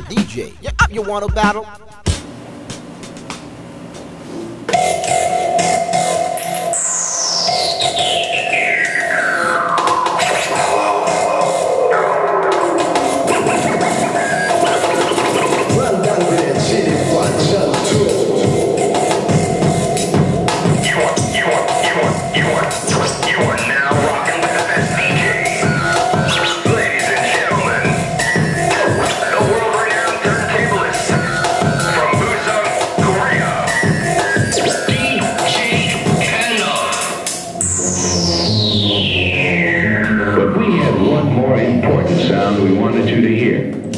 DJ. Yeah, you wanna battle? But we had one more important sound we wanted you to hear.